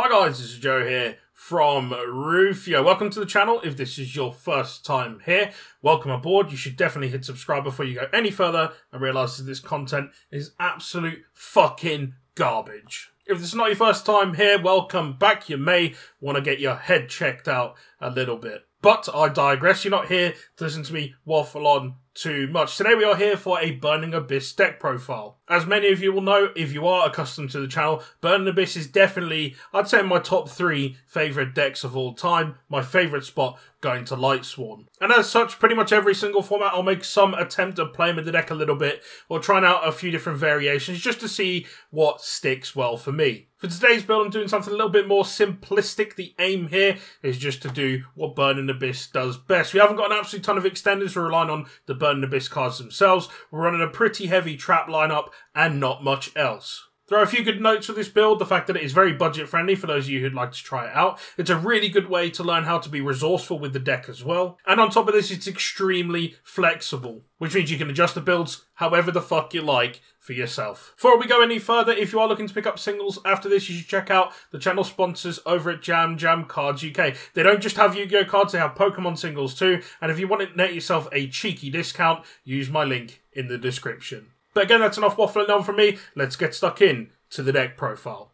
Hi guys, this is Joe here from Ru-Fi-Oh. Welcome to the channel. If this is your first time here, welcome aboard. You should definitely hit subscribe before you go any further and realize that this content is absolute fucking garbage. If this is not your first time here, welcome back. You may want to get your head checked out a little bit. But I digress. You're not here to listen to me waffle on too much. Today we are here for a Burning Abyss deck profile. As many of you will know, if you are accustomed to the channel, Burning Abyss is definitely, I'd say, my top three favourite decks of all time. My favourite spot going to Lightsworn. And as such, pretty much every single format I'll make some attempt at playing with the deck a little bit or trying out a few different variations just to see what sticks well for me. For today's build, I'm doing something a little bit more simplistic. The aim here is just to do what Burning Abyss does best. We haven't got an absolute ton of extenders. We're relying on the Burning Abyss cards themselves. We're running a pretty heavy trap lineup and not much else. There are a few good notes for this build. The fact that it is very budget friendly for those of you who'd like to try it out. It's a really good way to learn how to be resourceful with the deck as well. And on top of this, it's extremely flexible, which means you can adjust the builds however the fuck you like for yourself. Before we go any further, if you are looking to pick up singles after this, you should check out the channel sponsors over at Jam Jam Cards UK. They don't just have Yu-Gi-Oh cards, they have Pokemon singles too. And if you want to net yourself a cheeky discount, use my link in the description. But again, that's enough waffling on from me. Let's get stuck in to the deck profile.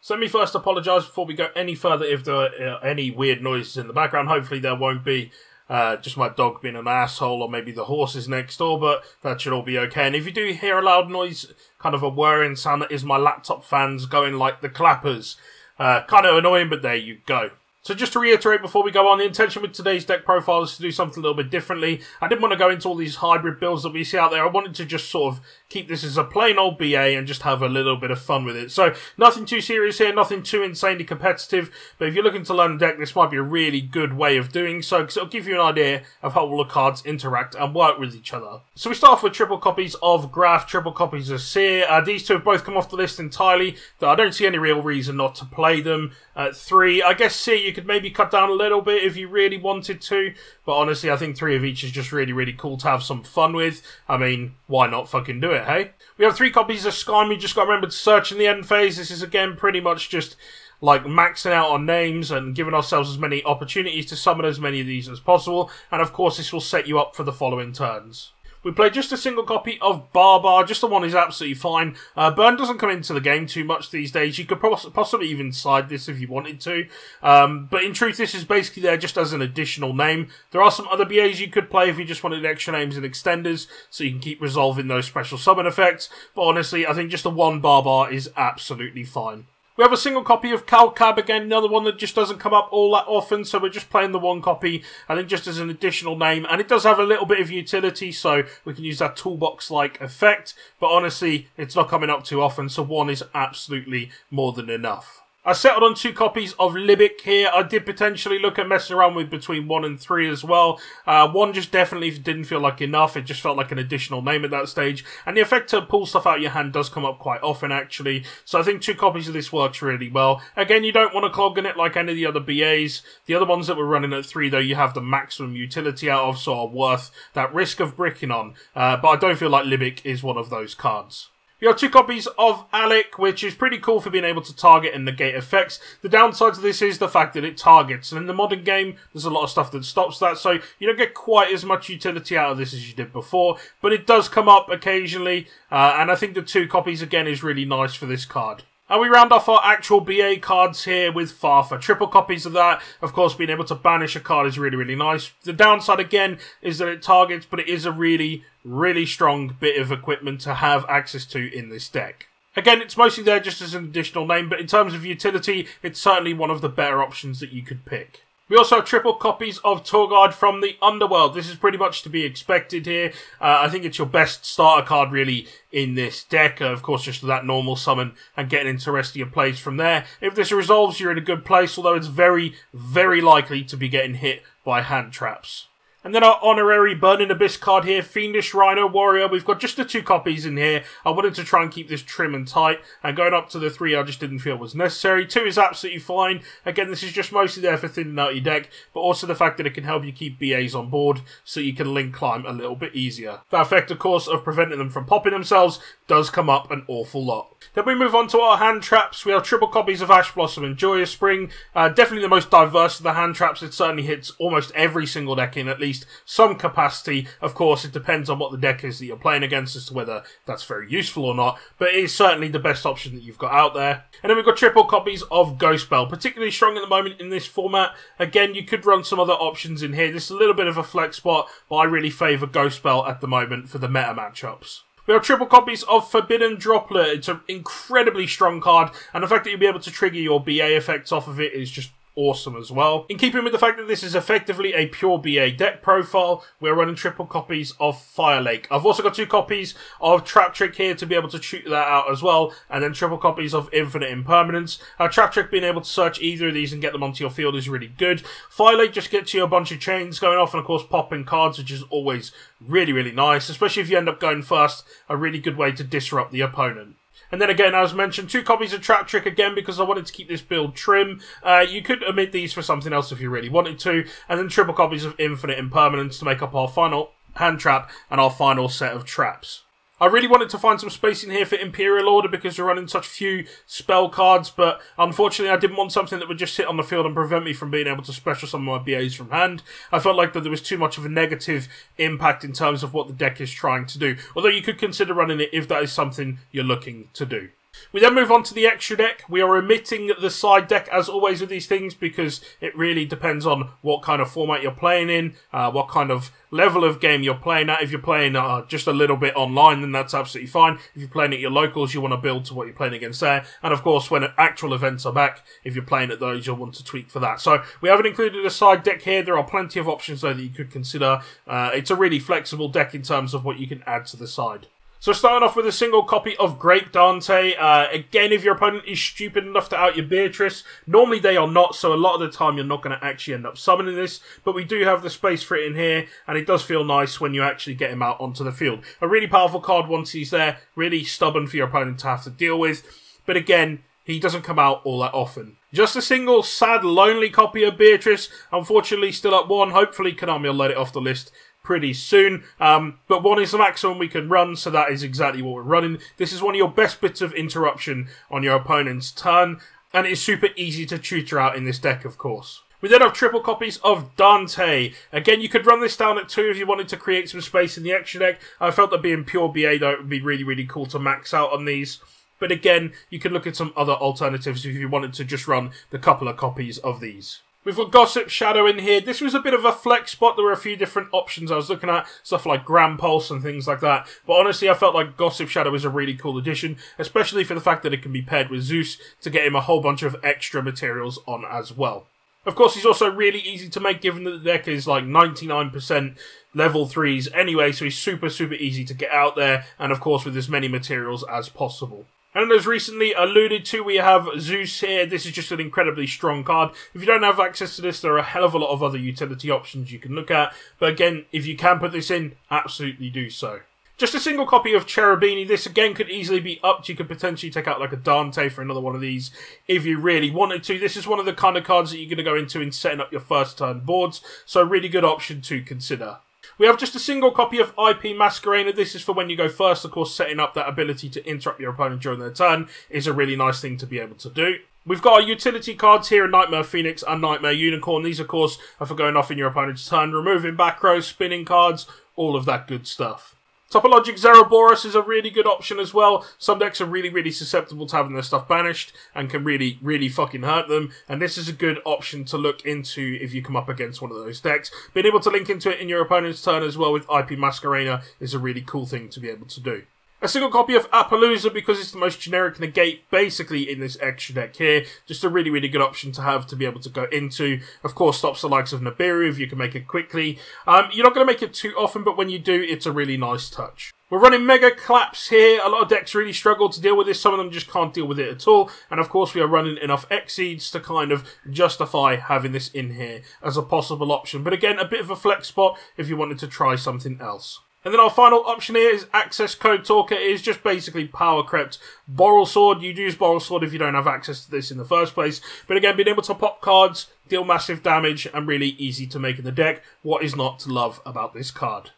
So let me first apologise before we go any further if there are uh, any weird noises in the background. Hopefully there won't be. Uh, just my dog being an asshole, or maybe the horses next door, but that should all be okay. And if you do hear a loud noise, kind of a whirring sound, that is my laptop fans going like the clappers. Uh, kind of annoying, but there you go. So just to reiterate before we go on, the intention with today's deck profile is to do something a little bit differently. I didn't want to go into all these hybrid builds that we see out there. I wanted to just sort of keep this as a plain old BA and just have a little bit of fun with it. So nothing too serious here, nothing too insanely competitive. But if you're looking to learn a deck, this might be a really good way of doing so because it'll give you an idea of how all the cards interact and work with each other. So we start off with triple copies of Graff, triple copies of Cir. Uh, these two have both come off the list entirely. Though I don't see any real reason not to play them. At three, I guess Cir you could maybe cut down a little bit if you really wanted to. But honestly, I think three of each is just really, really cool to have some fun with. I mean, why not fucking do it, hey? We have three copies of Scarm. We just got to remember to search in the end phase. This is, again, pretty much just like maxing out on names and giving ourselves as many opportunities to summon as many of these as possible. And of course, this will set you up for the following turns. We play just a single copy of Barbar, just the one is absolutely fine. Uh, Burn doesn't come into the game too much these days. You could possibly even side this if you wanted to. Um, but in truth, this is basically there just as an additional name. There are some other BAs you could play if you just wanted extra names and extenders, so you can keep resolving those special summon effects. But honestly, I think just the one Barbar is absolutely fine. We have a single copy of Calcab again, another one that just doesn't come up all that often, so we're just playing the one copy, I think just as an additional name, and it does have a little bit of utility, so we can use that toolbox-like effect, but honestly, it's not coming up too often, so one is absolutely more than enough. I settled on two copies of Libic here. I did potentially look at messing around with between one and three as well. Uh, one just definitely didn't feel like enough. It just felt like an additional name at that stage. And the effect to pull stuff out your hand does come up quite often, actually. So I think two copies of this works really well. Again, you don't want to clog in it like any of the other BAs. The other ones that were running at three, though, you have the maximum utility out of, so are worth that risk of bricking on. Uh, but I don't feel like Libic is one of those cards. You have two copies of Alich, which is pretty cool for being able to target and negate effects. The downside to this is the fact that it targets, and in the modern game, there's a lot of stuff that stops that, so you don't get quite as much utility out of this as you did before, but it does come up occasionally, uh, and I think the two copies again is really nice for this card. And we round off our actual BA cards here with Farfa. Triple copies of that. Of course, being able to banish a card is really, really nice. The downside, again, is that it targets, but it is a really, really strong bit of equipment to have access to in this deck. Again, it's mostly there just as an additional name, but in terms of utility, it's certainly one of the better options that you could pick. We also have triple copies of Tour Guide from the Underworld. This is pretty much to be expected here. Uh, I think it's your best starter card, really, in this deck. Uh, of course, just that normal summon and getting into the rest of your plays from there. If this resolves, you're in a good place, although it's very, very likely to be getting hit by hand traps. And then our honorary Burning Abyss card here, Fiendish Rhino Warrior. We've got just the two copies in here. I wanted to try and keep this trim and tight. And going up to the three, I just didn't feel was necessary. Two is absolutely fine. Again, this is just mostly there for thinning out your deck. But also the fact that it can help you keep BAs on board so you can link climb a little bit easier. The effect, of course, of preventing them from popping themselves does come up an awful lot. Then we move on to our hand traps. We have triple copies of Ash Blossom and Joyous Spring. Uh, definitely the most diverse of the hand traps. It certainly hits almost every single deck in at least least some capacity. Of course, it depends on what the deck is that you're playing against as to whether that's very useful or not, but it is certainly the best option that you've got out there. And then we've got triple copies of Ghost Belle, particularly strong at the moment in this format. Again, you could run some other options in here. This is a little bit of a flex spot, but I really favour Ghost Belle at the moment for the meta matchups. We have triple copies of Forbidden Droplet. It's an incredibly strong card, and the fact that you'll be able to trigger your BA effects off of it is just awesome as well. In keeping with the fact that this is effectively a pure BA deck profile, we're running triple copies of Fire Lake. I've also got two copies of Trap Trick here to be able to shoot that out as well, and then triple copies of Infinite Impermanence. Uh, Trap Trick being able to search either of these and get them onto your field is really good. Fire Lake just gets you a bunch of chains going off, and of course popping cards, which is always really, really nice, especially if you end up going first, a really good way to disrupt the opponent. And then again, as mentioned, two copies of Trap Trick again because I wanted to keep this build trim. Uh, you could omit these for something else if you really wanted to. And then triple copies of Infinite Impermanence to make up our final hand trap and our final set of traps. I really wanted to find some space in here for Imperial Order because we're running such few spell cards, but unfortunately I didn't want something that would just sit on the field and prevent me from being able to special some of my BAs from hand. I felt like that there was too much of a negative impact in terms of what the deck is trying to do, although you could consider running it if that is something you're looking to do. We then move on to the extra deck. We are omitting the side deck as always with these things because it really depends on what kind of format you're playing in, uh, what kind of level of game you're playing at. If you're playing uh, just a little bit online, then that's absolutely fine. If you're playing at your locals, you want to build to what you're playing against there. And of course, when actual events are back, if you're playing at those, you'll want to tweak for that. So we haven't included a side deck here. There are plenty of options though that you could consider. Uh, it's a really flexible deck in terms of what you can add to the side. So starting off with a single copy of Grape Dante. Uh, again, if your opponent is stupid enough to out your Beatrice, normally they are not, so a lot of the time you're not going to actually end up summoning this, but we do have the space for it in here, and it does feel nice when you actually get him out onto the field. A really powerful card once he's there, really stubborn for your opponent to have to deal with, but again, he doesn't come out all that often. Just a single sad, lonely copy of Beatrice. Unfortunately, still at one. Hopefully, Konami will let it off the list pretty soon. Um, but one is the maximum we can run, so that is exactly what we're running. This is one of your best bits of interruption on your opponent's turn, and it's super easy to tutor out in this deck, of course. We then have triple copies of Dante. Again, you could run this down at two if you wanted to create some space in the extra deck. I felt that being pure BA, though, would be really, really cool to max out on these. But again, you can look at some other alternatives if you wanted to just run the couple of copies of these. We've got Gossip Shadow in here. This was a bit of a flex spot. There were a few different options I was looking at, stuff like Grand Pulse and things like that. But honestly, I felt like Gossip Shadow is a really cool addition, especially for the fact that it can be paired with Zeus to get him a whole bunch of extra materials on as well. Of course, he's also really easy to make given that the deck is like 99% level 3s anyway, so he's super, super easy to get out there, and of course with as many materials as possible. And as recently alluded to, we have Zeus here. This is just an incredibly strong card. If you don't have access to this, there are a hell of a lot of other utility options you can look at. But again, if you can put this in, absolutely do so. Just a single copy of Cherubini. This again could easily be upped. You could potentially take out like a Dante for another one of these if you really wanted to. This is one of the kind of cards that you're going to go into in setting up your first turn boards. So really good option to consider. We have just a single copy of IP Masquerena. This is for when you go first. Of course, setting up that ability to interrupt your opponent during their turn is a really nice thing to be able to do. We've got our utility cards here, Nightmare Phoenix and Nightmare Unicorn. These, of course, are for going off in your opponent's turn, removing back rows, spinning cards, all of that good stuff. Topologic Zerberus is a really good option as well. Some decks are really, really susceptible to having their stuff banished and can really, really fucking hurt them. And this is a good option to look into if you come up against one of those decks. Being able to link into it in your opponent's turn as well with IP Masquerena is a really cool thing to be able to do. A single copy of Apollousa because it's the most generic negate basically in this extra deck here. Just a really, really good option to have to be able to go into. Of course, stops the likes of Nibiru if you can make it quickly. Um, you're not going to make it too often, but when you do, it's a really nice touch. We're running mega claps here. A lot of decks really struggle to deal with this. Some of them just can't deal with it at all. And of course, we are running enough Exceeds to kind of justify having this in here as a possible option. But again, a bit of a flex spot if you wanted to try something else. And then our final option here is Access Code Talker. It is just basically Power Crept Borrelsword. You'd use Borrelsword if you don't have access to this in the first place. But again, being able to pop cards, deal massive damage, and really easy to make in the deck. What is not to love about this card?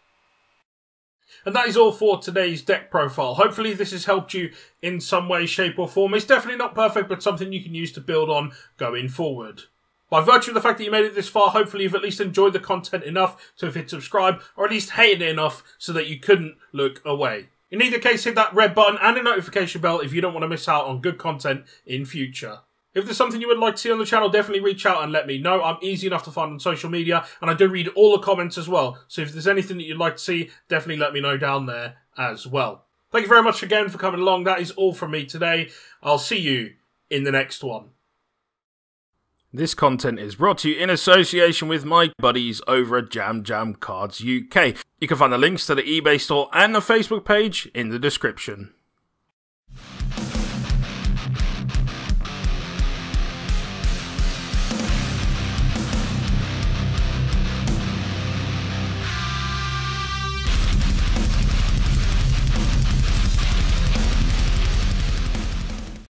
And that is all for today's deck profile. Hopefully this has helped you in some way, shape or form. It's definitely not perfect, but something you can use to build on going forward. By virtue of the fact that you made it this far, hopefully you've at least enjoyed the content enough to have hit subscribe, or at least hated it enough so that you couldn't look away. In either case, hit that red button and a notification bell if you don't want to miss out on good content in future. If there's something you would like to see on the channel, definitely reach out and let me know. I'm easy enough to find on social media, and I do read all the comments as well. So if there's anything that you'd like to see, definitely let me know down there as well. Thank you very much again for coming along. That is all from me today. I'll see you in the next one. This content is brought to you in association with my buddies over at Jam Jam Cards UK. You can find the links to the eBay store and the Facebook page in the description.